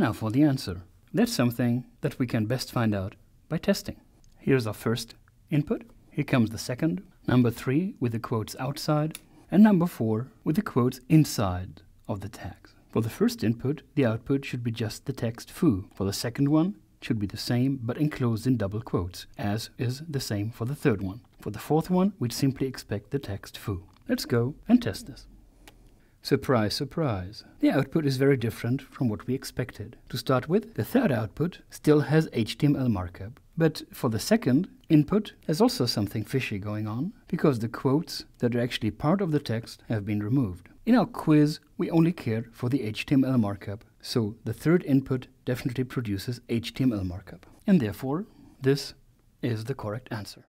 And now for the answer. That's something that we can best find out by testing. Here's our first input. Here comes the second. Number three with the quotes outside. And number four with the quotes inside of the tags. For the first input, the output should be just the text foo. For the second one, should be the same but enclosed in double quotes, as is the same for the third one. For the fourth one, we'd simply expect the text foo. Let's go and test this. Surprise, surprise. The output is very different from what we expected. To start with, the third output still has HTML markup. But for the second input, there's also something fishy going on, because the quotes that are actually part of the text have been removed. In our quiz, we only cared for the HTML markup, so the third input definitely produces HTML markup. And therefore, this is the correct answer.